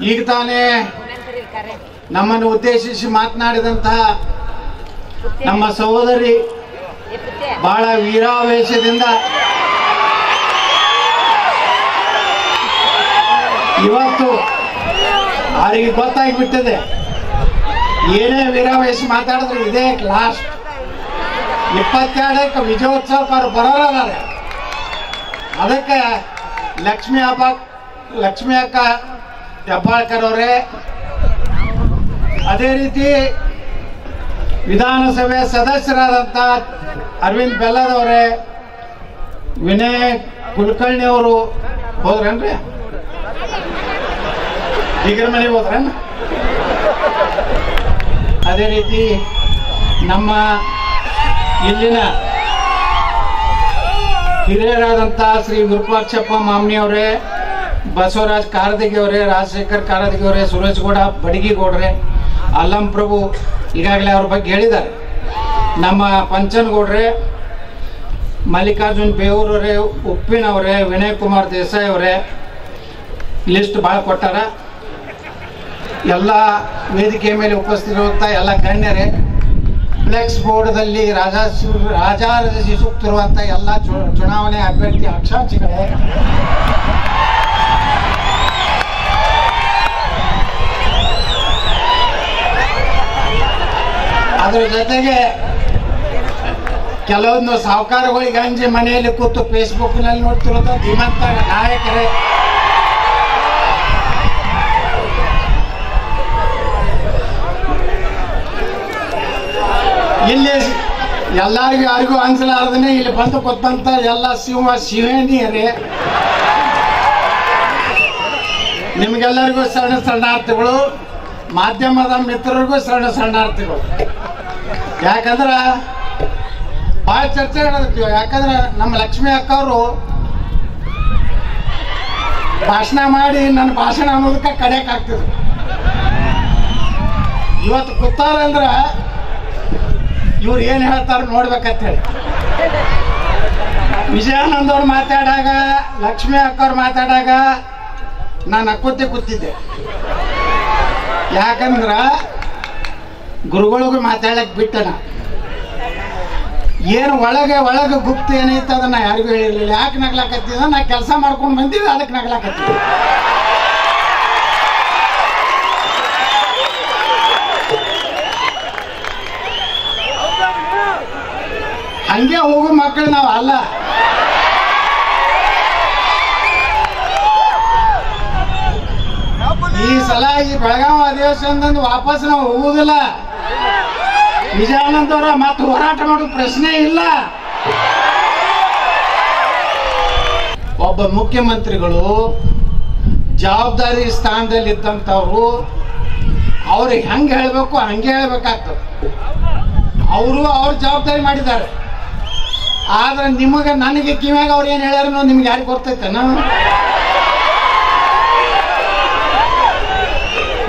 ಈಗ ತಾನೇ ನಮ್ಮನ್ನು ಉದ್ದೇಶಿಸಿ ಮಾತನಾಡಿದಂತಹ ನಮ್ಮ ಸಹೋದರಿ ಬಹಳ ವೀರಾವೇಶದಿಂದ ಇವತ್ತು ಅವರಿಗೆ ಗೊತ್ತಾಗಿಬಿಟ್ಟಿದೆ. ಏನೇ ವೀರಾವೇಶ ಮಾತಾಡಿದ್ರು ಇದೇ ಲಾಸ್ಟ್ ಇಪ್ಪತ್ತೆರಡಕ್ಕೆ ವಿಜಯೋತ್ಸವ ಅವ್ರು ಬರೋರದಾರೆ ಅದಕ್ಕೆ ಲಕ್ಷ್ಮಿ ಹಬ್ಬ ಲಕ್ಷ್ಮಿ ಅಕ್ಕ ಹೆಬ್ಬಾಳ್ಕರ್ ಅವರೇ, ಅದೇ ರೀತಿ ವಿಧಾನಸಭೆ ಸದಸ್ಯರಾದಂಥ ಅರವಿಂದ್ ಬೆಲ್ಲದವರೇ ವಿನಯ್ ಕುಲಕರ್ಣಿ ಅವರು ಹೋದ್ರೇನ್ರಿ? ಈಗಿನ ಮನೆಗೆ ಹೋದ್ರೇನು? ಅದೇ ರೀತಿ ನಮ್ಮ ಇಲ್ಲಿನ ಹಿರಿಯರಾದಂಥ ಶ್ರೀ ವಿರೂಪಾಕ್ಷಪ್ಪ ಮಾಮ್ನಿ ಅವರೇ ಬಸವರಾಜ್ ಕಾರದಗಿ ಅವರೇ ರಾಜಶೇಖರ್ ಕಾರದಗಿ ಅವರೇ ಸುರೇಶ್ ಗೌಡ ಬಡಗಿಗೌಡ್ರೆ, ಅಲ್ಲಂ ಪ್ರಭು ಈಗಾಗಲೇ ಅವ್ರ ಬಗ್ಗೆ ಹೇಳಿದ್ದಾರೆ. ನಮ್ಮ ಪಂಚನಗೌಡ್ರೆ, ಮಲ್ಲಿಕಾರ್ಜುನ್ ಬೇವೂರವರೇ, ಉಪ್ಪಿನವರೇ ವಿನಯ್ ಕುಮಾರ್ ದೇಸಾಯಿ ಅವರೇ ಲಿಸ್ಟ್ ಭಾಳ ಕೊಟ್ಟಾರ. ಎಲ್ಲ ವೇದಿಕೆ ಮೇಲೆ ಉಪಸ್ಥಿತಿರುವಂಥ ಎಲ್ಲ ಗಣ್ಯರೇ, ಫ್ಲೆಕ್ಸ್ ಬೋರ್ಡ್ದಲ್ಲಿ ರಾಜಾ ರಾಜಾರಜಿ ಸೂಕ್ತಿರುವಂಥ ಎಲ್ಲ ಚುನಾವಣೆ ಅಭ್ಯರ್ಥಿ ಅಕ್ಷಾಂಶಿಗಳೇ ಅದ್ರ ಜೊತೆಗೆ ಕೆಲವೊಂದು ಸಾಹುಕಾರಗಳಿಗೆ ಅಂಜಿ ಮನೆಯಲ್ಲಿ ಕೂತು ಫೇಸ್ಬುಕ್ನಲ್ಲಿ ನೋಡ್ತಿರೋದು ಧೀಮಂತ ನಾಯಕರೇ. ಇಲ್ಲಿ ಎಲ್ಲರಿಗೂ ಯಾರಿಗೂ ಅನ್ಸಲಾರ್ದನೆ ಇಲ್ಲಿ ಬಂದು ಕೊತ್ತಂತ ಎಲ್ಲ ಶಿವ ಶಿವೇಣಿಯರೇ ನಿಮಗೆಲ್ಲರಿಗೂ ಸಣ್ಣ ಸಣ್ಣಾರ್ಥಿಗಳು ಮಾಧ್ಯಮದ ಮಿತ್ರರಿಗೂ ಸಣ್ಣ ಶರಣಾರ್ಥಿಗಳು ಯಾಕಂದ್ರೆ ಭಾಳ ಚರ್ಚೆ ನಡೆದಿತ್ತು ಯಾಕಂದ್ರೆ ನಮ್ಮ ಲಕ್ಷ್ಮಿ ಅಕ್ಕ ಅವರು ಭಾಷಣ ಮಾಡಿ ನನ್ನ ಭಾಷಣ ಅನ್ನೋದಕ್ಕೆ ಕಡೆಯಕ್ಕೆ ಆಗ್ತಿದ್ರು. ಇವತ್ತು ಕೂತಾರಂದ್ರ ಇವ್ರು ಏನು ಹೇಳ್ತಾರ ನೋಡ್ಬೇಕಂತ ಹೇಳಿ. ವಿಜಯಾನಂದ್ ಅವ್ರು ಮಾತಾಡಾಗ ಲಕ್ಷ್ಮಿ ಅಕ್ಕವ್ರು ಮಾತಾಡಾಗ ನಾನು ಅಕ್ಕೊತ್ತೆ ಕೂತಿದ್ದೆ. ಯಾಕಂದ್ರ ಗುರುಗಳಿಗೂ ಮಾತಾಡಕ್ ಬಿಟ್ಟನ. ಏನು ಒಳಗೆ ಒಳಗೆ ಗುಪ್ತ ಏನೈತೆ ಅದನ್ನ ಯಾರಿಗೂ ಹೇಳಿರ್ಲಿಲ್ಲ. ಯಾಕೆ ನಗ್ಲಾಕತ್ತಿದ ನಾ ಕೆಲಸ ಮಾಡ್ಕೊಂಡು ಬಂದಿದ್ದೆ, ಅದಕ್ಕೆ ನಗ್ಲಾಕತ್ತಿದ್ದೆ. ಹಂಗೆ ಹೋಗೋ ಮಕ್ಕಳು ನಾವು ಅಲ್ಲ. ಈ ಸಲ ಈ ಬೆಳಗಾವಿ ಅಧಿವೇಶನದಿಂದ ವಾಪಸ್ ನಾವು ಹೋಗುದಿಲ್ಲ. ವಿಜಯಾನಂದ್ ಅವರ ಮತ್ತೆ ಹೋರಾಟ ಮಾಡೋ ಪ್ರಶ್ನೆ ಇಲ್ಲ. ಒಬ್ಬ ಮುಖ್ಯಮಂತ್ರಿಗಳು ಜವಾಬ್ದಾರಿ ಸ್ಥಾನದಲ್ಲಿ ಇದ್ದಂಥವ್ರು ಅವ್ರಿಗೆ ಹೆಂಗೆ ಹೇಳಬೇಕು, ಹಂಗೆ ಹೇಳ್ಬೇಕಾಗ್ತದೆ. ಅವರು ಅವ್ರ ಜವಾಬ್ದಾರಿ ಮಾಡಿದ್ದಾರೆ. ಆದ್ರೆ ನಿಮಗೆ, ನನಗೆ ಕಿವ್ಯಾಗ ಅವ್ರು ಏನು ಹೇಳ್ಯಾರ ನಿಮ್ಗೆ ಯಾರಿಗೆ ಗೊತ್ತೈತೇನ?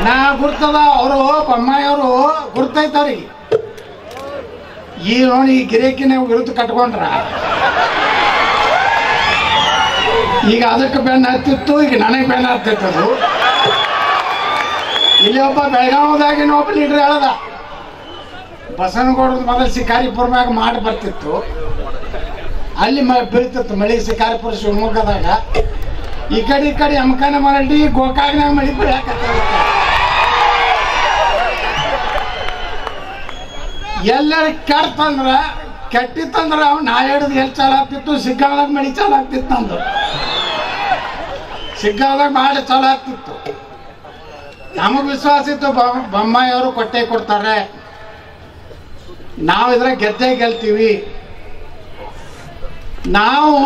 ನಾ ಗುರ್ತದ, ಅವರು ಬೊಮ್ಮಾಯಿಯವರು ಗುರ್ತೈತವ್ರಿಗೆ ಈ ನೋಡಿ ಈ ಗಿರೇಕಿನ ವಿರುದ್ಧ ಕಟ್ಕೊಂಡ್ರ? ಈಗ ಅದಕ್ಕೆ ಬೆನ್ನ ಹತ್ತಿತ್ತು, ಈಗ ನನಗೆ ಬೆನ್ನ ಹತ್ತಿತ್ತು ಅದು ಇಲ್ಲಿ ಒಬ್ಬ ಬೆಳಗಾವದಾಗಿನ ಒಬ್ಬ ಲೀಡರ್ ಹೇಳದ ಬಸನಗೌಡದ ಮೊದಲು ಶಿಕಾರಿಪುರ ಮ್ಯಾಗ ಮಾಡಿ ಬರ್ತಿತ್ತು. ಅಲ್ಲಿ ಮ ಬೀಳ್ತಿತ್ತು ಮಳಿ ಶಿಕಾರಿಪುರ ಶಿವಮೊಗ್ಗದಾಗ. ಈ ಕಡೆ ಈ ಕಡೆ ಅಮಕಾನ ಮರಡಿ ಗೋಕಾಕ್ನಾಗ ಮಳಿ ಬೀಳಾಕತ್ತ ಎಲ್ಲರ ಕೆಡ್ತಂದ್ರ ಕೆಟ್ಟಿತ್ತಂದ್ರ ಅವ್ನು ನಾ ಹಿಡಿದು ಎಲ್ಲಿ ಚಾಲಾಗ್ತಿತ್ತು ಸಿಗ್ಗಾದಾಗ ಮಳಿ ಚಾಲ ಆಗ್ತಿತ್ತು ನಂದು ಸಿಗ್ಗಾದಾಗ ಮಾಡಿ ಚಾಲಾಗ್ತಿತ್ತು ನಮಗೆ ವಿಶ್ವಾಸ ಇತ್ತು ಬೊಮ್ಮಾಯಿಯವರು ಕೊಟ್ಟೆ ಕೊಡ್ತಾರೆ. ನಾವು ಇದ್ರೆ ಗೆದ್ದೆ ಗೆಲ್ತೀವಿ. ನಾವು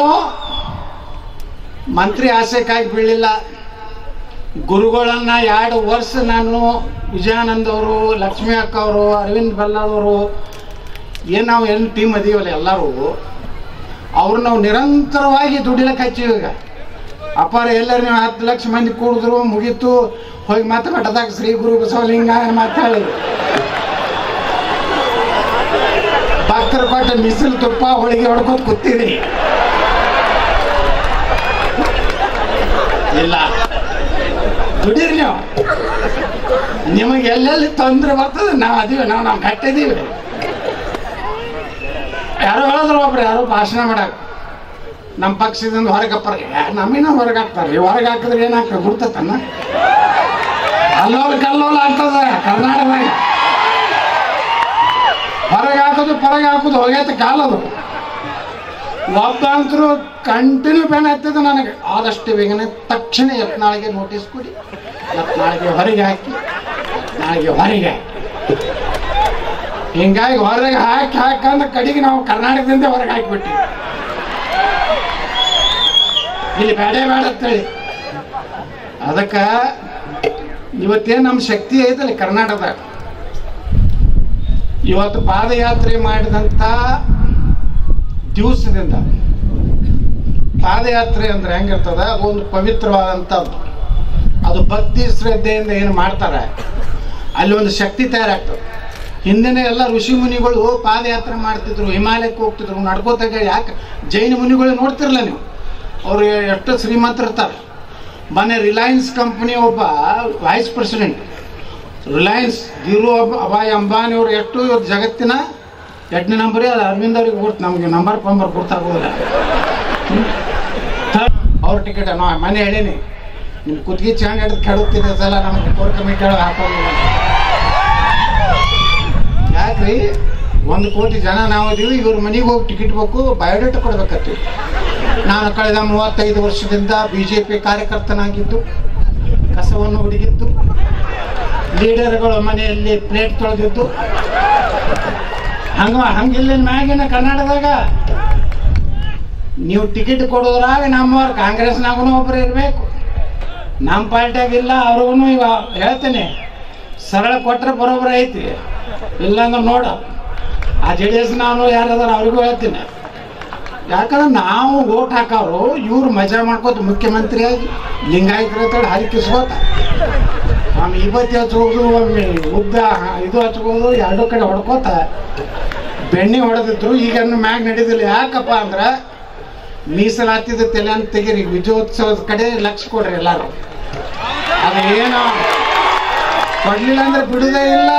ಮಂತ್ರಿ ಆಸೆಕ್ಕಾಗಿ ಬೀಳಿಲ್ಲ. ಗುರುಗಳನ್ನ ಎರಡು ವರ್ಷ ನಾನು ವಿಜಯಾನಂದ್ ಅವರು, ಲಕ್ಷ್ಮೀ ಅಕ್ಕ ಅವರು, ಅರವಿಂದ್ ಬೆಲ್ಲದವರು ಏನು ನಾವು ಏನು ಟೀಮ್ ಅದೀವಲ್ಲ ಎಲ್ಲರೂ, ಅವ್ರು ನಾವು ನಿರಂತರವಾಗಿ ದುಡಿಲಕ್ಕೆ ಹಚ್ಚಿವಿ ಈಗ. ಅಪ್ಪಾರ ಎಲ್ಲರೂ ನೀವು ಹತ್ತು ಲಕ್ಷ ಮಂದಿ ಕೂಡಿದ್ರು, ಮುಗೀತು, ಹೋಗಿ ಮತ್ತೆ ಮಠದಾಗ ಶ್ರೀ ಗುರು ಬಸವಲಿಂಗ ಮಾತಾಡಿ. ಭಕ್ತರ ಕೊಟ್ಟ ಮಿಸಿಲು ತುಪ್ಪ ಹೋಳಿಗೆ ಹೊಡ್ಕೊಂಡು ಕೂತೀರಿ. ಇಲ್ಲ. ದುಡೀರಿ ನೀವು. ನಿಮಗೆ ಎಲ್ಲೆಲ್ಲಿ ತೊಂದರೆ ಬರ್ತದೆ, ನಾವು ಅದೀವಿ, ನಾವು ನಾವು ಕಟ್ಟಿದ್ದೀವಿ ಯಾರೋ ಹೇಳಿದ್ರು ಒಬ್ರು, ಯಾರೋ ಭಾಷಣ ಮಾಡಕ್. ನಮ್ಮ ಪಕ್ಷದಿಂದ ಹೊರಗೆ ಹಾಕ್ತಾರೆ. ನಮ್ಮಿನ ಹೊರಗೆ ಹಾಕ್ತಾರೆ. ಹೊರಗೆ ಹಾಕಿದ್ರೆ ಏನಾಗ್ತದೆ ಗುರ್ತತನ್ನ ಅಲ್ಲೋಲ ಕಲ್ಲೋಲ ಆಗ್ತದ, ಕರ್ನಾಟಕದಾಗ. ಹೊರಗೆ ಹಾಕೋದು ಹೊರಗೆ ಹಾಕೋದು ಹೋಗೈತೆ ಕಾಲದು. ಒಬ್ಬ ಕಂಟಿನ್ಯೂ ಪೆನ್ ಹತ್ತಿದ ನನಗೆ. ಆದಷ್ಟು ಬೇಗನೆ ತಕ್ಷಣ ಯತ್ನಾಳಿಗೆ ನೋಟಿಸ್ ಕೊಡಿ. ಯತ್ನಾಳಿಗೆ ಹೊರಗೆ ಹಾಕಿ. ನಾಳೆಗೆ ಹೊರಗೆ. ಹಿಂಗಾಗಿ ಹೊರಗೆ ಹಾಕಿ ಹಾಕಂದ್ರೆ ಕಡೆಗೆ ನಾವು ಕರ್ನಾಟಕದಿಂದ ಹೊರಗೆ ಹಾಕಿಬಿಟ್ಟಿವಿ ಇಲ್ಲಿ ಬೇಡ ಬೇಡ ಅಂತೇಳಿ. ಅದಕ್ಕೆ ಇವತ್ತೇನು ನಮ್ಮ ಶಕ್ತಿ ಐತಲ್ಲ ಕರ್ನಾಟಕದಾಗ. ಇವತ್ತು ಪಾದಯಾತ್ರೆ ಮಾಡಿದಂಥ ದಿವಸದಿಂದ. ಪಾದಯಾತ್ರೆ ಅಂದ್ರೆ ಹೆಂಗಿರ್ತದ? ಅದೊಂದು ಪವಿತ್ರವಾದಂಥದ್ದು ಅದು. ಭಕ್ತಿ ಶ್ರದ್ಧೆಯಿಂದ ಏನು ಮಾಡ್ತಾರೆ? ಅಲ್ಲಿ ಒಂದು ಶಕ್ತಿ ತಯಾರಾಗ್ತದೆ. ಹಿಂದಿನ ಎಲ್ಲ ಋಷಿ ಮುನಿಗಳು ಪಾದಯಾತ್ರೆ ಮಾಡ್ತಿದ್ರು, ಹಿಮಾಲಯಕ್ಕೆ ಹೋಗ್ತಿದ್ರು. ನಡ್ಕೋತಾಗ ಯಾಕೆ? ಜೈನ ಮುನಿಗಳು ನೋಡ್ತಿರಲ್ಲ ನೀವು. ಅವರು ಎಷ್ಟು ಶ್ರೀಮಂತ ಇರ್ತಾರೆ. ಮೊನ್ನೆ ರಿಲಯನ್ಸ್ ಕಂಪನಿ ಒಬ್ಬ vice president Reliance, Dhirubhai Ambani ಅವರು ಎಷ್ಟು ಇವತ್ತು ಜಗತ್ತಿನ ಎಂಟನೇ ನಂಬರೇ ಅದು, ಅರವಿಂದ್ ಅವ್ರಿಗೆ ಗುರ್ತು, ನಮಗೆ ನಂಬರ್ ಪಂಬರ್ ಗುರ್ತಾಗೋದಿಲ್ಲ. ಅವ್ರ ಟಿಕೆಟ್ ನಾ ಮನೆ ಹೇಳೀನಿ. ನಿಮ್ಮ ಕುತ್ತಿಗೆ ಚೆನ್ನಾಗಿ ಹಿಡಿದು ಕೆಡುತ್ತಿದೆ ಸಲ ನಮಗೆ ಕೋರ್ ಕಮಿಟಿ ಒಳಗೆ ಹಾಕೋದಿಲ್ಲ ಯಾಕ್ರಿ? ಒಂದು ಕೋಟಿ ಜನ ನಾವು ಇದೀವಿ, ಇವ್ರ ಮನೆಗೆ ಹೋಗಿ ಟಿಕೆಟ್ ಬೇಕು ಬಯೋಡೇಟಾ ಕೊಡ್ಬೇಕತ್ತೀವಿ ನಾನು ಕಳೆದ ಮೂವತ್ತೈದು ವರ್ಷದಿಂದ ಬಿ ಜೆ ಪಿ ಕಾರ್ಯಕರ್ತನಾಗಿದ್ದು, ಕಸವನ್ನು ಹುಡುಗಿದ್ದು ಲೀಡರ್ಗಳ ಮನೆಯಲ್ಲಿ ಪ್ಲೇಟ್ ತೊಳೆದಿದ್ದು ಹಂಗ ಹಂಗಿಲ್ಲ ಮ್ಯಾಗಿನ ಕರ್ನಾಟಕದಾಗ ನೀವು ಟಿಕೆಟ್ ಕೊಡೋದ್ರಾಗ ನಮ್ಮವ್ರು ಕಾಂಗ್ರೆಸ್ನಾಗೂ ಒಬ್ರು ಇರಬೇಕು. ನಮ್ಮ ಪಾರ್ಟಿಯಾಗಿಲ್ಲ ಅವ್ರಿಗೂ ಈಗ ಹೇಳ್ತೇನೆ, ಸರಳ ಕೊಟ್ಟರೆ ಬರೋಬ್ರ ಐತಿ. ಇಲ್ಲಾಂದ್ರೆ ನೋಡ, ಆ ಜೆ ಡಿ ಎಸ್ ನಾನು ಯಾರದಾರ ಅವ್ರಿಗೂ ಹೇಳ್ತೀನಿ. ಯಾಕಂದ್ರೆ ನಾವು ಓಟ್ ಹಾಕೋರು ಇವ್ರು ಮಜಾ ಮಾಡ್ಕೋತ ಮುಖ್ಯಮಂತ್ರಿಯಾಗಿ ಲಿಂಗಾಯತರ ಹರಿ ಹರಿಕಿಸ್ಕೋತ. ಒಮ್ಮೆ ಇವತ್ತು ಹಚ್ಚೋದು ಒಮ್ಮೆ ಉದ್ದ, ಇದು ಹಚ್ಕೋದು ಎರಡು ಕಡೆ ಹೊಡ್ಕೋತ ಬೆಣ್ಣೆ ಹೊಡೆದಿದ್ರು ಈಗ ಮ್ಯಾಗ್ ನಡೀದಿಲ್ಲ. ಯಾಕಪ್ಪ ಅಂದ್ರೆ ಮೀಸಲಾತಿದ ತಲೆ ಅಂತ ತೆಗೀರಿ. ವಿಜಯೋತ್ಸವದ ಕಡೆ ಲಕ್ಷ ಕೊಡ್ರಿ ಎಲ್ಲಾರು. ಅದು ಏನೋ ಕೊಡ್ಲಿಲ್ಲ ಅಂದ್ರೆ ಬಿಡುದೇ ಇಲ್ಲ.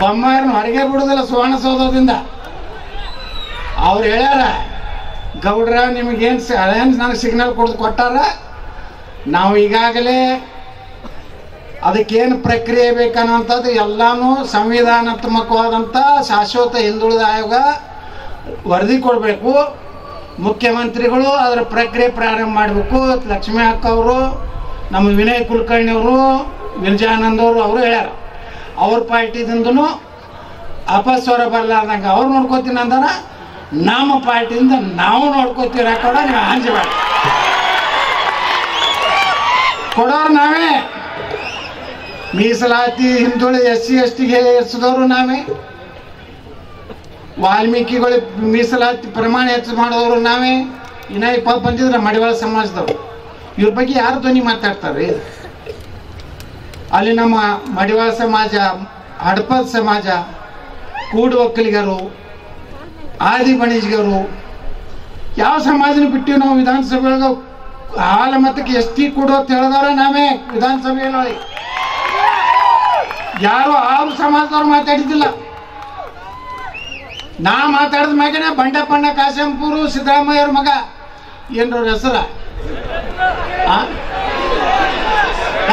ಬೊಮ್ಮಾರನ್ನ ಹೊರಗೆ ಬಿಡುದಿಲ್ಲ ಸುವರ್ಣಸೌಧದಿಂದ ಅವ್ರು ಹೇಳ್ಯಾರ, ಗೌಡ್ರ ನಿಮಗೇನು ಅದೇನು ನನಗೆ ಸಿಗ್ನಲ್ ಕೊಡ್ದು ಕೊಟ್ಟಾರ? ನಾವು ಈಗಾಗಲೇ ಅದಕ್ಕೇನು ಪ್ರಕ್ರಿಯೆ ಬೇಕನ್ನೋಂಥದ್ದು ಎಲ್ಲನೂ ಸಂವಿಧಾನಾತ್ಮಕವಾದಂಥ ಶಾಶ್ವತ ಹಿಂದುಳಿದ ಆಯೋಗ ವರದಿ ಕೊಡಬೇಕು. ಮುಖ್ಯಮಂತ್ರಿಗಳು ಅದರ ಪ್ರಕ್ರಿಯೆ ಪ್ರಾರಂಭ ಮಾಡಬೇಕು. ಲಕ್ಷ್ಮೀ ಅಕ್ಕ ಅವರು, ನಮ್ಮ ವಿನಯ್ ಕುಲಕರ್ಣಿ ಅವರು ವಿರಜಾನಂದ್ ಅವರು ಅವರು ಹೇಳ್ಯಾರ. ಅವ್ರ ಪಾರ್ಟಿದಿಂದನು ಅಪಸ್ವರ ಬರಲಾರ್ದಂಗೆ ಅವ್ರು ನೋಡ್ಕೋತೀನಿ ಅಂದಾರ. ನಮ್ಮ ಪಾರ್ಟಿಯಿಂದ ನಾವು ನೋಡ್ಕೋತೀವಿ ಹಾಕೋಣ ನೀವು ಹಂಚಬೇಡ ಕೊಡೋರು ನಾವೇ. ಮೀಸಲಾತಿ ಹಿಂದುಳಿ ಎಸ್ ಸಿ ಎಸ್ ಟಿಗೆ ಹೆಚ್ಚಿದವರು ನಾವೇ. ವಾಲ್ಮೀಕಿಗಳು ಮೀಸಲಾತಿ ಪ್ರಮಾಣ ಹೆಚ್ಚು ಮಾಡಿದವರು ನಾವೇ. ಇನ್ನ ಪಾಪ ಬಂದಿದ್ರೆ ಮಡಿವಾಳ ಸಮಾಜದವರು. ಇವ್ರ ಬಗ್ಗೆ ಯಾರು ಧ್ವನಿ ಮಾತಾಡ್ತಾರೆ? ಅಲ್ಲಿ ನಮ್ಮ ಮಡಿವಾಳ ಸಮಾಜ, ಹಡಪದ ಸಮಾಜ ಕೂಡು ಒಕ್ಕಲಿಗರು ಆದಿ ಬಣಿಜ್ಗರು, ಯಾವ ಸಮಾಜನ ಬಿಟ್ಟು ನಾವು ವಿಧಾನಸಭೆ ಹಾಲ ಮತಕ್ಕೆ ಎಷ್ಟಿ ಕೊಡು ಅಂತ ನಾವೇ ವಿಧಾನಸಭೆಯಲ್ಲಿ. ಯಾರು ಆರು ಸಮಾಜದವ್ರು ಮಾತಾಡಿದ್ದಿಲ್ಲ. ನಾ ಮಾತಾಡಿದ ಮ್ಯಾಗನ ಬಂಡಪ್ಪಣ್ಣ ಕಾಶಂಪುರು ಸಿದ್ದರಾಮಯ್ಯವ್ರ ಮಗ. ಏನ್ರ ಹೆಸರ? ಆ,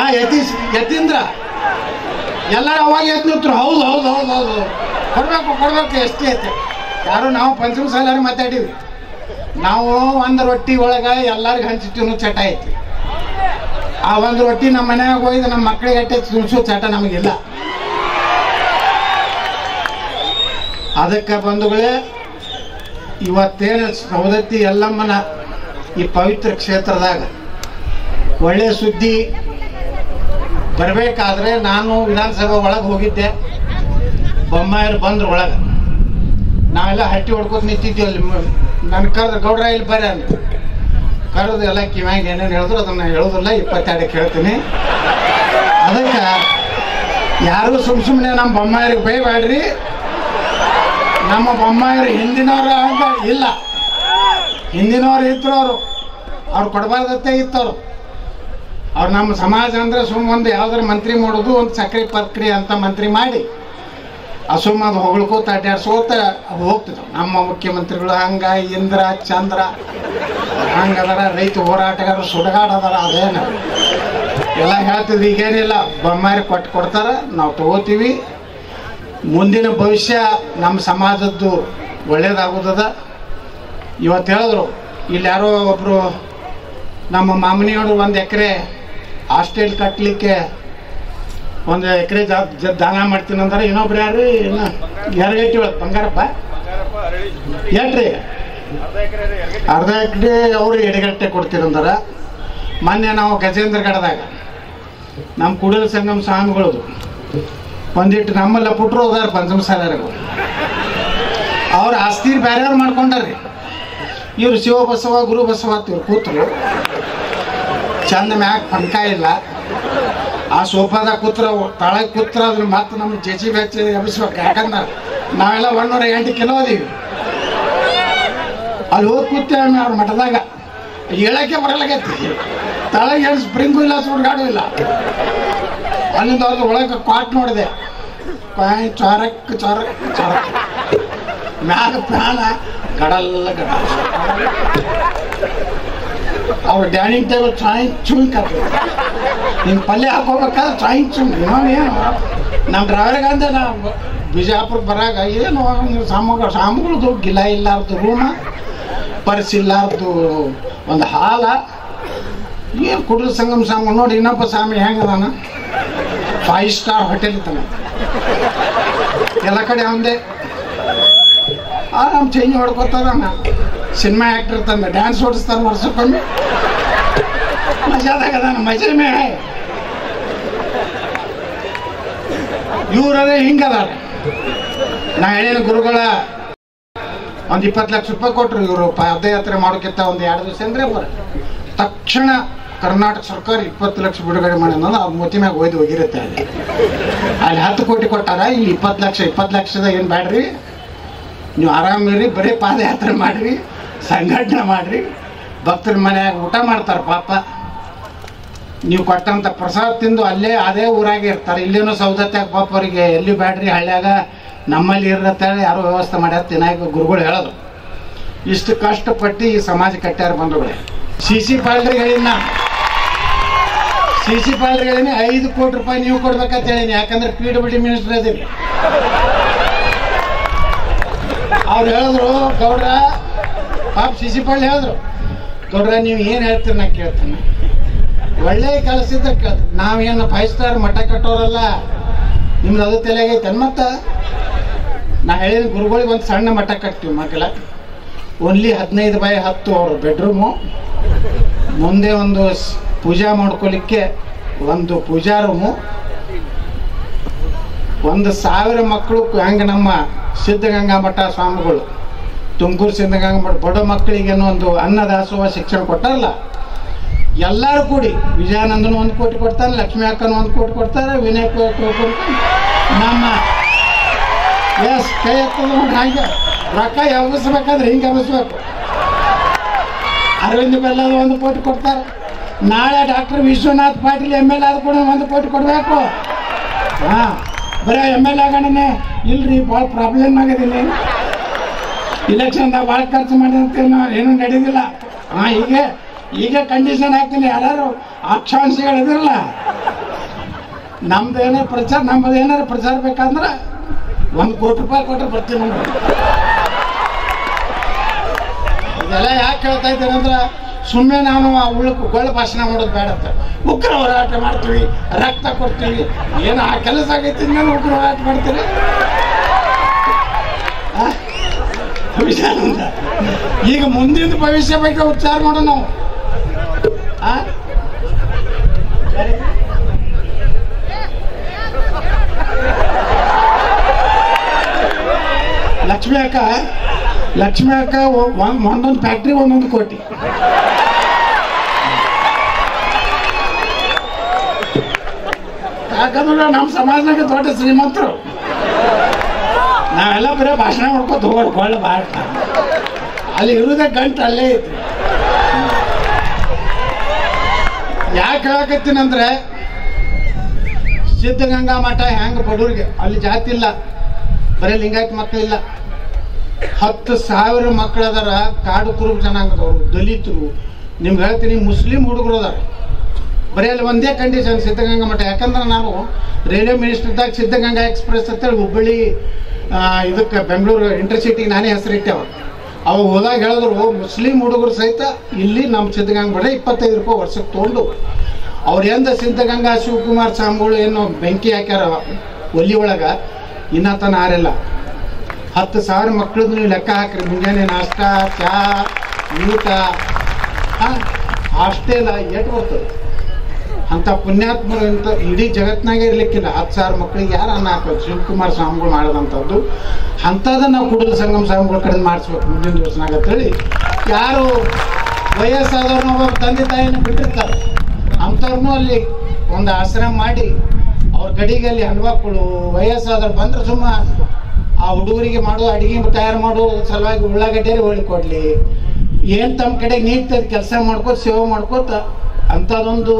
ಯತೀಶ್ ಯತೀಂದ್ರ. ಎಲ್ಲರೂ ಅವಾಗ ನಿಂತ್ರು ಹೌದು ಹೌದು ಹೌದು ಹೌದು ಕೊಡ್ಬೇಕು ಕೊಡ್ಬೇಕು ಎಷ್ಟೇ ಐತೆ. ಯಾರು ನಾವು ಪಂಚಮ ಸಾಲಾರು ಮಾತಾಡೀವಿ. ನಾವು ಒಂದು ರೊಟ್ಟಿ ಒಳಗೆ ಎಲ್ಲರಿಗೂ ತಿನ್ನೋ ಚಟ ಐತಿ. ಆ ಒಂದು ರೊಟ್ಟಿ ನಮ್ಮ ಮನೆಯಾಗ ಹೋಯ್ದು ನಮ್ಮ ಮಕ್ಕಳಿಗೆ ಅಟ್ಟೆ ತಿನ್ಸೋ ಚಟ ನಮಗಿಲ್ಲ. ಅದಕ್ಕೆ ಬಂಧುಗಳೇ, ಇವತ್ತೇನು ಸವದತ್ತಿ ಎಲ್ಲಮ್ಮನ ಈ ಪವಿತ್ರ ಕ್ಷೇತ್ರದಾಗ ಒಳ್ಳೆಯ ಸುದ್ದಿ ಬರಬೇಕಾದ್ರೆ ನಾನು ವಿಧಾನಸಭೆ ಒಳಗೆ ಹೋಗಿದ್ದೆ, ಬೊಮ್ಮಾಯರು ಬಂದ್ರು ಒಳಗೆ. ನಾವೆಲ್ಲ ಹಟ್ಟಿ ಹೊಡ್ಕೊತ ನಿಂತಿದ್ವಿ ಅಲ್ಲಿ ನನ್ನ ಕರೆದು ಗೌಡ್ರ ಇಲ್ಲಿ ಬರ್ರಿ ಅಂತ ಕರೆದು ಎಲ್ಲ ಕಿವ್ಯಾಗ ಏನೇನು ಹೇಳಿದ್ರು ಅದನ್ನ ಹೇಳೋದಿಲ್ಲ ಇಪ್ಪತ್ತೆರಡಕ್ಕೆ ಹೇಳ್ತೀನಿ. ಅದಕ್ಕೆ ಯಾರು ಸುಮ್ಮ ಸುಮ್ಮನೆ ನಮ್ಮ ಬೊಮ್ಮಾಯರಿಗೆ ಬೈಬೇಡ್ರಿ ನಮ್ಮ ಬೊಮ್ಮಾಯರು ಹಿಂದಿನವ್ರ ಅಂತ ಇಲ್ಲ. ಹಿಂದಿನವ್ರು ಇದ್ರು ಅವರು ಅವ್ರು ಕೊಡಬಾರ್ದತ್ತೆ ಇತ್ತವ್ರು. ಅವ್ರು ನಮ್ಮ ಸಮಾಜ ಅಂದ್ರೆ ಸುಮ್ಮ ಒಂದು ಯಾವ್ದಾರು ಮಂತ್ರಿ ಮಾಡೋದು ಒಂದು ಸಕ್ರೆ ಪ್ರಕ್ರಿಯೆ ಅಂತ ಮಂತ್ರಿ ಮಾಡಿ ಆ ಸುಮ್ಮ ಅದು ಹೊಗಳ್ಕೋತ ಅಡ್ಡಾಡ್ಸೋತ ಹೋಗ್ತಿದ್ರು ನಮ್ಮ ಮುಖ್ಯಮಂತ್ರಿಗಳು ಹಂಗ, ಇಂದ್ರ, ಚಂದ್ರ, ಹಂಗದಾರ, ರೈತ ಹೋರಾಟಗಾರರು ಸುಡಗಾಡದಾರ, ಅದೇನು. ಎಲ್ಲ ಹೇಳ್ತಿದ್ವಿ ಈಗೇನಿಲ್ಲ. ಬೊಮ್ಮಾರಿ ಕೊಟ್ಟು ಕೊಡ್ತಾರ, ನಾವು ತಗೋತೀವಿ. ಮುಂದಿನ ಭವಿಷ್ಯ ನಮ್ಮ ಸಮಾಜದ್ದು ಒಳ್ಳೇದಾಗುತ್ತದ. ಇವತ್ತು ಹೇಳಿದ್ರು, ಇಲ್ಲಿ ಯಾರೋ ಒಬ್ಬರು ನಮ್ಮ ಮಾಮನಿಯವರು ಒಂದು ಎಕರೆ ಹಾಸ್ಟೆಲ್ ಕಟ್ಟಲಿಕ್ಕೆ ಒಂದು ಎಕರೆ ದಾನ ಮಾಡ್ತೀನಿ ಅಂದ್ರೆ. ಇನ್ನೊಬ್ರು ಯಾರು ಇನ್ನು ಒಳಗೆ ಬಂಗಾರಪ್ಪ? ಏನ್ರಿ ಅರ್ಧ ಎಕರೆ ಅವರು ಎಡಗಟ್ಟೆ ಕೊಡ್ತೀರಂದ್ರೆ ಮೊನ್ನೆ ನಾವು ಗಜೇಂದ್ರಗಡದಾಗ ನಮ್ಮ ಕುಡಲ ಸಂಗಮ ಸ್ವಾಮಿಗಳದು ಒಂದಿಟ್ಟು ನಮ್ಮಲ್ಲ ಪುಟ್ರು ಹೋದಾರ ಪಂಚಮಸಾಲರಿಗೂ ಅವ್ರ ಆಸ್ತಿ ಬೇರೆಯವ್ರು ಮಾಡ್ಕೊಂಡಾರ್ರಿ. ಇವ್ರು ಶಿವ ಬಸವ, ಗುರು ಬಸವ ಅಂತ ಇವ್ರು ಕೂತರು. ಚಂದ ಮ್ಯಾಗ ಪಂಕ ಇಲ್ಲ. ಆ ಸೋಫಾದಾಗ ಕೂತ್ರ, ತಳಗೆ ಕೂತ್ರ, ಅದ್ರ ಮತ್ತೆ ನಮ್ಮ ಜೆಜಿ ಬೆಚ್ಚಿ ಎಬ್ಬಿಸ್ಬೇಕು. ಯಾಕಂದ್ರೆ ನಾವೆಲ್ಲ ಒಂದೂರ ಎಂಟು ಕಿಲೋ ಅದೀವಿ. ಅಲ್ಲಿ ಹೋಗಿ ಕೂತೇವೆ ಅವ್ರ ಮಠದಾಗ. ಹೇಳಕ್ಕೆ ಬರಲಾಗೈತಿ ತಳಗೆ ಏನು ಸ್ಪ್ರಿಂಗು ಇಲ್ಲ, ಸುಡ್ಗಾಡು ಇಲ್ಲ. ಅಲ್ಲಿಂದ ಅವ್ರದ್ದು ಒಳಗೆ ಕ್ವಾಟ್ ನೋಡಿದೆ. ಕ್ವಾಯ್, ಚೊರಕ್, ಚಾರಕ್ ಚಾರಕ್. ಮ್ಯಾಗ ಪ್ರಾಣ ಗಡಲ್ಲ ಗಡ ಅವ್ರ ಡೈನಿಂಗ್ ಟೇಬಲ್ ಚಾಯ್ ಚುಂಕ್ ಹಿಂಗೆ ಪಲ್ಯ ಹಾಕೋಬೇಕಾದ್ರೆ ಚಾಯ್ ಚುಂಕ್ ಏನು? ನಮ್ಮ ಡ್ರೈವರ್ಗೆ ಅಂದೆ ನಾ ಬಿಜಾಪುರ್ ಬರಾಗ ಏನು? ನೀವು ಸಾಮಗ್ರಿ ಸಾಮಗ್ರದು ಗಿಲ ಇಲ್ಲಾರ್ದು ರೂಮ, ಪರ್ಸ್ ಇಲ್ಲಾರ್ದು ಒಂದು ಹಾಲ. ಏನು ಕುಡ್ರ ಸಂಗಮ ಸಾಮ ನೋಡಿ ಇನ್ನೊಬ್ಬ ಸ್ವಾಮಿ ಹೆಂಗದಾನ? ಫೈವ್ ಸ್ಟಾರ್ ಹೋಟೆಲ್ ತನ ಎಲ್ಲ ಕಡೆ ಅವಂದೆ ಆರಾಮ್ ಚೇಂಜ್ ಹೊಡ್ಕೊತಾರ ಸಿನಿಮಾ ಆಕ್ಟರ್ ತಂದೆ ಡ್ಯಾನ್ಸ್ ಓಡಿಸ್ತಾರ ವರ್ಷಕ್ಕೊಮ್ಮೆ. ಮಜಾದಾಗ ಮಜಾ ಮೇಳೆ ಇವರೇ ಹಿಂಗದಾರ ನಾ ಹೇಳಿನ ಗುರುಗಳ ಒಂದು ಇಪ್ಪತ್ತು ಲಕ್ಷ ರೂಪಾಯಿ ಕೊಟ್ಟರು ಇವರು ಪಾದಯಾತ್ರೆ ಮಾಡೋಕ್ಕಿಂತ ಒಂದು ಎರಡು ದಿವಸ ಅಂದ್ರೆ ತಕ್ಷಣ ಕರ್ನಾಟಕ ಸರ್ಕಾರ ಇಪ್ಪತ್ತು ಲಕ್ಷ ಬಿಡುಗಡೆ ಮಾಡಿ ಅನ್ನೋದು ಅವ್ರ ಮೂತಿ ಮ್ಯಾಗ ಒಯ್ದು ಹೋಗಿರುತ್ತೆ ಅಲ್ಲಿ. ಅಲ್ಲಿ ಹತ್ತು ಕೋಟಿ ಕೊಟ್ಟಾರ, ಇಲ್ಲಿ ಇಪ್ಪತ್ತು ಲಕ್ಷ, ಇಪ್ಪತ್ತು ಲಕ್ಷದ ಏನು ಬ್ಯಾಡ್ರಿ? ನೀವು ಆರಾಮಿರಿ ಬರೀ ಪಾದಯಾತ್ರೆ ಮಾಡ್ರಿ, ಸಂಘಟನೆ ಮಾಡ್ರಿ. ಭಕ್ತರ ಮನೆಯಾಗ ಊಟ ಮಾಡ್ತಾರೆ ಪಾಪ. ನೀವು ಕೊಟ್ಟಂಥ ಪ್ರಸಾದ ತಿಂದು ಅಲ್ಲೇ ಅದೇ ಊರಾಗೆ ಇರ್ತಾರೆ. ಇಲ್ಲೇನೋ ಸೌದತ್ಯಾಗ ಪಾಪ ಅವರಿಗೆ ಎಲ್ಲಿ ಬ್ಯಾಡ್ರಿ ಹಳ್ಳಿಯಾಗ ನಮ್ಮಲ್ಲಿ ಇರತ್ತೆ ಯಾರೋ ವ್ಯವಸ್ಥೆ ಮಾಡ್ಯಾರ ತಿನ್ನಾಕ ಗುರುಗಳು ಹೇಳೋದು. ಇಷ್ಟು ಕಷ್ಟಪಟ್ಟು ಈ ಸಮಾಜ ಕಟ್ಟ್ಯಾರ ಬಂಧುಗಳೇ. ಸಿ ಸಿ ಪಾಲ್ರಿಗೆ ಹೇಳಿನ ಸಿ ಸಿ ಐದು ಕೋಟಿ ರೂಪಾಯಿ ನೀವು ಕೊಡ್ಬೇಕಂತ ಹೇಳಿನಿ. ಯಾಕಂದ್ರೆ ಪಿ ಡಬ್ಲ್ಯೂ ಡಿ ಮಿನಿಸ್ಟರ್ ಅವ್ರು ಹೇಳಿದ್ರು, ಗೌಡ್ರ, ಪಾಪ ಸಿ ಸಿ ಪಾಲ್ ಹೇಳಿದ್ರು, ಗೌಡ್ರ, ನೀವು ಏನು ಹೇಳ್ತೀರಿ ನಾ ಕೇಳ್ತೇನೆ. ಒಳ್ಳೆ ಕೆಲಸದ ಕೇಳ್ತೀನಿ. ನಾವೇನು ಫೈವ್ ಸ್ಟಾರ್ ಮಠ ಕಟ್ಟೋರಲ್ಲ, ನಿಮ್ದು ಅದು ತಲೆಗೈತೆ ಮತ್ತೆ ನಾ ಹೇಳಿದ ಗುರುಗಳಿಗೆ ಒಂದು ಸಣ್ಣ ಮಠ ಕಟ್ತೀವಿ ಮಕ್ಕಳ ಓನ್ಲಿ ಹದಿನೈದು ಬೈ ಹತ್ತು ಅವ್ರ ಬೆಡ್ರೂಮು ಮುಂದೆ ಒಂದು ಪೂಜಾ ಮಾಡ್ಕೊಲಿಕ್ಕೆ ಒಂದು ಪೂಜಾ ರೂಮು ಒಂದು ಸಾವಿರ ಮಕ್ಕಳು ಹೆಂಗೆ ನಮ್ಮ ಸಿದ್ಧಗಂಗಾ ಮಠ ಸ್ವಾಮಿಗಳು, ತುಮಕೂರು ಸಿದ್ಧಗಂಗಾ ಮಠ ಬಡ ಮಕ್ಕಳಿಗೇನೋ ಒಂದು ಅನ್ನದಾಸೋಹ ಶಿಕ್ಷಣ ಕೊಟ್ಟಾರಲ್ಲ, ಎಲ್ಲರೂ ಕೂಡಿ ವಿಜಯಾನಂದನು ಒಂದು ಕೋಟಿ ಕೊಡ್ತಾನೆ, ಲಕ್ಷ್ಮೀ ಅಕ್ಕನೂ ಒಂದು ಕೋಟಿ ಕೊಡ್ತಾರೆ, ವಿನಯ್ ನಮ್ಮ ಎಸ್, ಕೈ ಎತ್ತದ ಹಾಗೆ. ರೊಕ್ಕ ಎಬ್ಬಿಸ್ಬೇಕಾದ್ರೆ ಹಿಂಗೆ ಎಬ್ಬಿಸ್ಬೇಕು ಅರವಿಂದ್ ಬೆಲ್ಲದ ಒಂದು ಕೋಟಿ ಕೊಡ್ತಾರೆ. ನಾಳೆ doctor Vishwanath Patil M L ಆದ ಕೂಡ ಒಂದು ಕೋಟಿ ಕೊಡಬೇಕು. ಹಾಂ, ಬರೀ ಎಂ ಎಲ್ ಆಗೋಣನೆ. ಇಲ್ರಿ, ಭಾಳ ಪ್ರಾಬ್ಲಮ್ ಆಗಿದ್ದೀನಿ ಇಲೆಕ್ಷನ್ದಾಗ ಭಾಳ ಖರ್ಚು ಮಾಡಿದಂತೆ ಏನೂ ನಡೆದಿಲ್ಲ. ಹಾಂ, ಹೀಗೆ ಈಗ ಕಂಡೀಷನ್ ಹಾಕ್ತೀನಿ. ಯಾರು ಆಕ್ಷಾಂಶಗಳು ಇದಿರಲ್ಲ, ನಮ್ದು ಏನಾರು ಪ್ರಚಾರ, ನಮ್ಮದು ಏನಾರು ಪ್ರಚಾರ ಬೇಕಂದ್ರೆ ಒಂದು ಕೋಟಿ ರೂಪಾಯಿ ಕೊಟ್ಟರೆ ಬರ್ತೀನಿ. ಇದೆಲ್ಲ ಯಾಕೆ ಕೇಳ್ತಾ ಇದ್ದೇನೆ ಅಂದ್ರೆ ಸುಮ್ಮನೆ ನಾನು ಆ ಉಳ್ಕ ಗೊಳ್ಳ ಭಾಷಣ ಮಾಡೋದು ಬೇಡ ಅಂತ. ಉಗ್ರ ಹೋರಾಟ ಮಾಡ್ತೀವಿ, ರಕ್ತ ಕೊಡ್ತೀವಿ. ಏನು ಆ ಕೆಲಸ ಆಗೈತಿ ಮೇಲೆ ಉಗ್ರ ಹೋರಾಟ ಮಾಡ್ತೀರಿ? ಆ? ವಿಜಯಾನಂದ ಈಗ ಮುಂದಿನ ಭವಿಷ್ಯ ಬಗ್ಗೆ ಉಚ್ಚಾರ ಮಾಡೋಣ ನಾವು? ಲಕ್ಷ್ಮಿ ಅಕ್ಕ ಲಕ್ಷ್ಮಿ ಅಕ್ಕ ಒಂದೊಂದು ಫ್ಯಾಕ್ಟ್ರಿ ಒಂದೊಂದು ಕೋಟಿ. ಯಾಕಂದ್ರೆ ನಮ್ಮ ಸಮಾಜದಾಗ ದೊಡ್ಡ ಶ್ರೀಮಂತರು. ನಾವೆಲ್ಲ ಬರೀ ಭಾಷಣ ಮಾಡ್ಕೊತ ಹೋಗೋದು, ಕೊಳ್ಳ ಭಾಳ ಅಲ್ಲಿ ಇರುವುದೇ ಗಂಟು, ಅಲ್ಲೇ ಐತಿ ಯಾಕೆ ಹೇಳಕತ್ತೀನಂದ್ರೆ ಸಿದ್ಧಗಂಗಾ ಮಠ ಹೆಂಗೆ ಬಡವ್ರಿಗೆ, ಅಲ್ಲಿ ಜಾತಿ ಇಲ್ಲ. ಬರೀ ಲಿಂಗಾಯತ್ ಮಕ್ಕಳಿಲ್ಲ ಹತ್ತು ಸಾವಿರ ಮಕ್ಕಳು ಅದಾರ, ಕಾಡು ಕುರುಬ ಜನಾಂಗದವರು ದಲಿತರು. ನಿಮ್ಗೆ ಹೇಳ್ತೀನಿ, ಮುಸ್ಲಿಂ ಹುಡುಗರು ಅದಾರ. ಬರೀ ಅಲ್ಲಿ ಒಂದೇ ಕಂಡೀಷನ್ ಸಿದ್ಧಗಂಗಾ ಮಠ. ಯಾಕಂದ್ರೆ ನಾನು ರೈಲ್ವೆ ಮಿನಿಸ್ಟರ್ದಾಗ ಸಿದ್ಧಗಂಗಾ ಎಕ್ಸ್ಪ್ರೆಸ್ ಅಂತೇಳಿ ಹುಬ್ಬಳ್ಳಿ ಇದಕ್ಕೆ ಬೆಂಗಳೂರು ಇಂಟರ್ಸಿಟಿಗೆ ನಾನೇ ಹೆಸರಿಟ್ಟೆವ ಅವಾಗ. ಹೋದಾಗ ಹೇಳಿದ್ರು, ಮುಸ್ಲಿಂ ಹುಡುಗರು ಸಹಿತ ಇಲ್ಲಿ ನಮ್ಮ ಸಿದ್ಧಗಂಗಾ ಮಠ ಇಪ್ಪತ್ತೈದು ರೂಪಾಯಿ ವರ್ಷಕ್ಕೆ ತೊಗೊಂಡು. ಅವ್ರು ಎಂದ ಸಿದ್ಧಗಂಗಾ ಶಿವಕುಮಾರ್ ಸ್ವಾಮಿಗಳು ಏನು ಬೆಂಕಿ ಹಾಕ್ಯಾರ ಒಲಿ ಒಳಗೆ ಇನ್ನತನ ಆರಿಲ್ಲ ಹತ್ತು ಸಾವಿರ ಮಕ್ಕಳದ್ದು ಲೆಕ್ಕ ಹಾಕ್ರಿ. ಮುಂಜಾನೆ ನಾಷ್ಟ, ಚಾ, ಊಟ. ಹಾಸ್ಟೆಲ್ ಎಟ್ ಬರ್ತದೆ. ಅಂಥ ಪುಣ್ಯಾತ್ಮರು ಇಂಥ ಇಡೀ ಜಗತ್ನಾಗೆ ಇರ್ಲಿಕ್ಕಿಲ್ಲ. ಹತ್ತು ಸಾವಿರ ಮಕ್ಕಳಿಗೆ ಯಾರು ಅನ್ನ ಹಾಕೋದು? ಶಿವಕುಮಾರ ಸ್ವಾಮಿಗಳು ಮಾಡೋದಂಥದ್ದು. ಅಂಥದ್ದು ನಾವು ಕೂಡಲ ಸಂಗಮ ಸ್ವಾಮಿಗಳ ಕಡೆ ಮಾಡಿಸ್ಬೇಕು. ಮುಂದಿನ ದಿವಸನಾಗ ಅಂತೇಳಿ ಯಾರು ವಯಸ್ಸಾದವ್ರನ್ನ ಒಬ್ಬ ತಂದೆ ತಾಯಿನ ಬಿಟ್ಟಿರ್ತಾರೆ. ಅಂಥವ್ರನ್ನೂ ಅಲ್ಲಿ ಒಂದು ಆಶ್ರಮ ಮಾಡಿ, ಅವ್ರ ಕಡೆಗೆ ಅಲ್ಲಿ ಹೆಣ್ಮಕ್ಕಳು ವಯಸ್ಸಾದವ್ರು ಬಂದ್ರೆ ಸುಮ್ಮ ಆ ಹುಡುಗರಿಗೆ ಮಾಡೋ ಅಡಿಗೆ ತಯಾರು ಮಾಡೋ ಸಲುವಾಗಿ ಉಳ್ಳಾಗಡ್ಡೆ ಹೋಳಿ ಕೊಡಲಿ. ಏನು ತಮ್ಮ ಕಡೆ ನೀಗ್ತದ ಕೆಲಸ ಮಾಡ್ಕೋತ, ಸೇವೆ ಮಾಡ್ಕೋತ ಅಂಥದ್ದೊಂದು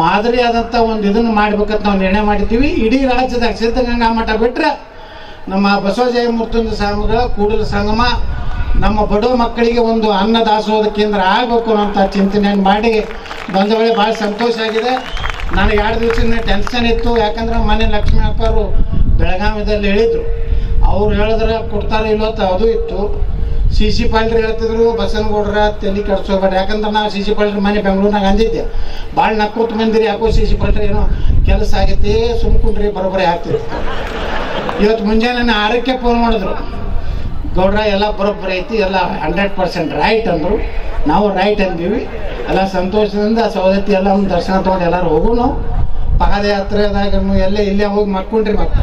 ಮಾದರಿ ಆದಂಥ ಒಂದು ಇದನ್ನು ಮಾಡ್ಬೇಕಂತ ನಾವು ನಿರ್ಣಯ ಮಾಡಿದ್ದೀವಿ. ಇಡೀ ರಾಜ್ಯದ ಸಿದ್ಧಗಂಗಾ ಮಠ ಬಿಟ್ಟರೆ ನಮ್ಮ ಬಸವಜಯ ಮೂರ್ತಂದ ಸ್ವಾಮಿಗಳ ಕೂಡಲ ಸಂಗಮ, ನಮ್ಮ ಬಡವ ಮಕ್ಕಳಿಗೆ ಒಂದು ಅನ್ನ ದಾಸೋಹ ಕೇಂದ್ರ ಆಗಬೇಕು ಅಂತ ಚಿಂತನೆಯನ್ನು ಮಾಡಿ ಬಂದ ವೇಳೆ ಭಾಳ ಸಂತೋಷ ಆಗಿದೆ. ನನಗೆ ಎರಡು ದಿವಸ ಟೆನ್ಷನ್ ಇತ್ತು. ಯಾಕಂದ್ರೆ ಮನೆ ಲಕ್ಷ್ಮೀ ಅವರು ಬೆಳಗಾವಿದಲ್ಲಿ ಹೇಳಿದರು ಅವ್ರು ಹೇಳಿದ್ರೆ ಕೊಡ್ತಾರೆ ಇಲ್ಲೋ ಅದು ಇತ್ತು. ಸಿ ಸಿ ಪಾಲ್ರಿ ಹೇಳ್ತಿದ್ರು, ಬಸನಗೌಡ್ರ ತಲೆ ಕೆಡ್ಸೋಬೇಡ ಯಾಕಂದ್ರೆ ನಾವು ಸಿ ಸಿ ಪಾಲ್ಟ್ರ್ ಮನೆ ಬೆಂಗಳೂರಿನಾಗ ಅಂದಿದ್ದೆ. ಭಾಳ ನಕ್ಕೋತ್ ಮಂದಿರಿ, ಯಾಕೋ ಸಿ ಸಿ ಪಾಲ್ಟ್ರ್ ಏನೋ ಕೆಲಸ ಆಗೈತಿ ಸುಮ್ಕೊಂಡ್ರಿ ಬರೋಬ್ಬರಿ ಆಗ್ತಿತ್ತು ಇವತ್ತು ಮುಂಜಾನೆ ಆರಕ್ಕೆ ಫೋನ್ ಮಾಡಿದ್ರು. ಗೌಡ್ರ, ಎಲ್ಲ ಬರೋಬ್ಬರಿ ಐತಿ, ಎಲ್ಲ ಹಂಡ್ರೆಡ್ ಪರ್ಸೆಂಟ್ ರೈಟ್ ಅಂದರು. ನಾವು ರೈಟ್ ಅಂದೀವಿ. ಎಲ್ಲ ಸಂತೋಷದಿಂದ, ಸವದತ್ತಿ ಎಲ್ಲ ಒಂದು ದರ್ಶನ ತೊಗೊಂಡು ಎಲ್ಲರೂ ಹೋಗೋಣ. ಪಾದಯಾತ್ರೆದಾಗ ಎಲ್ಲೇ ಇಲ್ಲೇ ಹೋಗಿ ಮಕ್ಕೊಂಡ್ರಿ ಮತ್ತೆ.